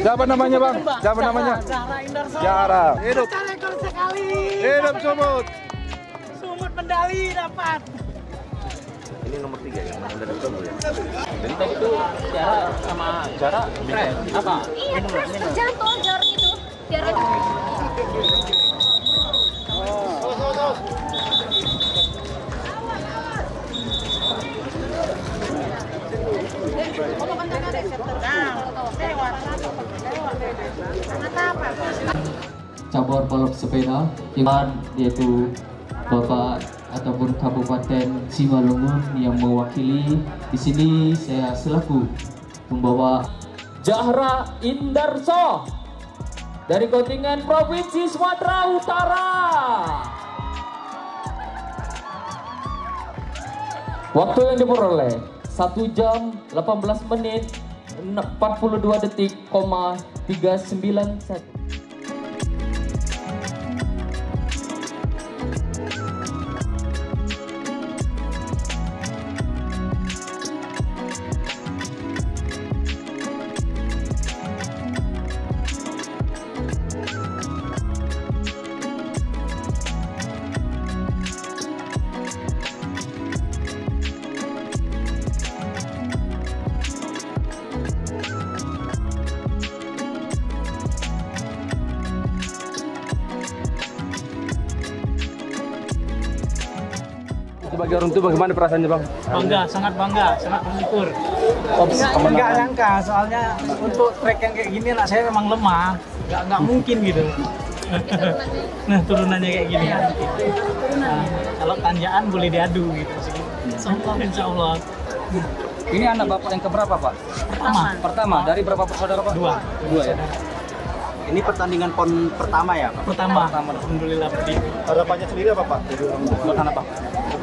Siapa namanya bang? Siapa namanya? Zahra Indarso. Jara. Hidup. Rekor sekali. Hidup sumut. Sumut medali dapat. Ini nomor tiga ya, yang dari sumut ya. Jadi tadi tuh Jara sama Jara keren. Apa? Iya, terus terjatuh jarum itu. Jarum. Cabur balap sepeda yang yaitu Bapak ataupun Kabupaten Simalungun yang mewakili di sini saya selaku pembawa Jahra Indarso dari kontingen Provinsi Sumatera Utara. Waktu yang diperoleh 1 jam 18 menit 42 detik, 39 Sebagai orang tua bagaimana perasaannya bang? Bangga, sangat bangga, sangat bersyukur. Nggak, nggak nyangka, soalnya untuk trek yang kayak gini anak saya memang lemah, nggak nggak mungkin gitu. nah turunannya kayak gini. Nah, kalau tanjakan boleh diadu gitu sih. Insya Allah, insya Allah. Ini anak bapak yang keberapa pak? Pertama, Pertama dari berapa bersaudara pak? dua, Dua ya. Ini pertandingan pon pertama ya, Pak? pertama. Alhamdulillah berdiri. Harapannya sendiri apa pak? Buat anak pak.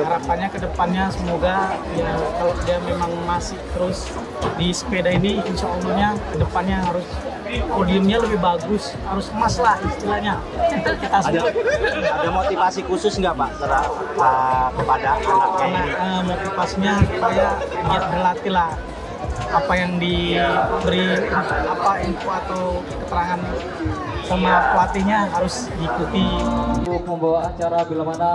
Harapannya ke depannya semoga ya kalau dia memang masih terus di sepeda ini insya Allahnya ke depannya harus podiumnya lebih bagus harus emas lah istilahnya. Kita Ada ada motivasi khusus nggak Pak terhadap uh, kepada anaknya ini? eh, motivasinya supaya giat berlatih lah. Apa yang diberi apa info atau keterangan sama pelatihnya harus diikuti. Untuk membawa acara bila mana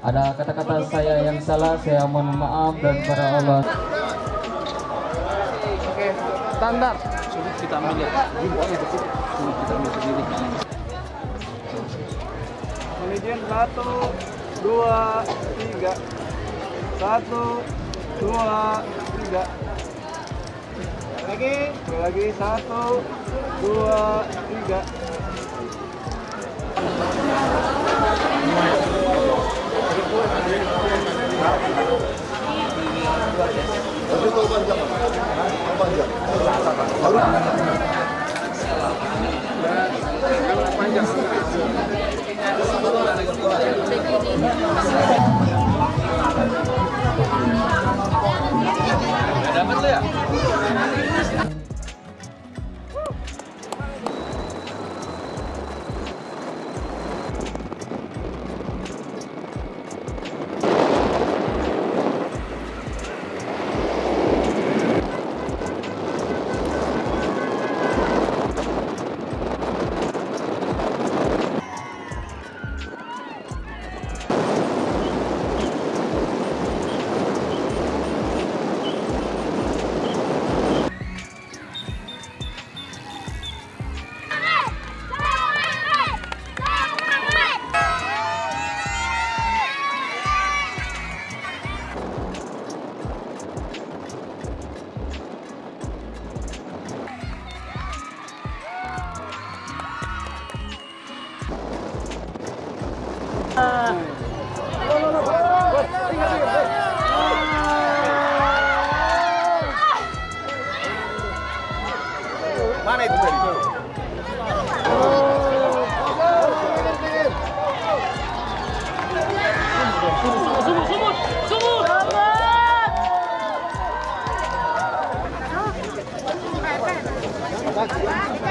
ada kata-kata saya yang salah saya mohon maaf dan para Allah Oke, standar. Sulit kita ambil ya. Sulit kita ambil sendiri. Kemudian satu, dua, tiga. Satu, dua, tiga. Lagi, lagi satu, dua, tiga. Tapi, kalau 老 Mana itu tadi?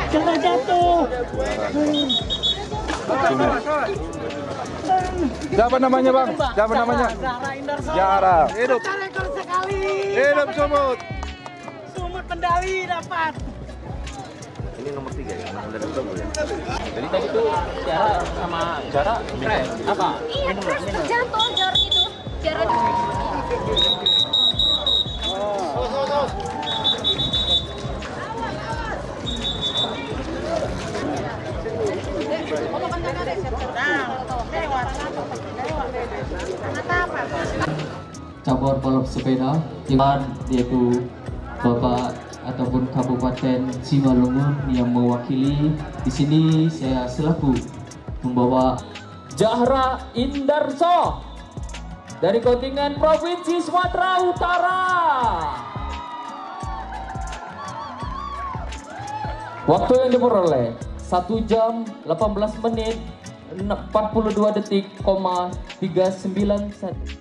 Jangan jatuh. Jangan jatuh. Siapa namanya bang? Siapa namanya? Zahra. Hidup. Rekor sekali. Hidup Sumut. Sumut medali dapat. Ini nomor tiga ya, menang dari Togo ya. Jadi tadi tuh Tiara sama Jara keren. Apa? Iya, terus terjatuh jarnya itu. Tiara cabur balap sepeda yang yaitu Bapak ataupun Kabupaten Simalungun yang mewakili di sini saya selaku membawa Jahra Indarso dari kontingen Provinsi Sumatera Utara. Waktu yang diperoleh 1 jam 18 menit 42 detik, 391.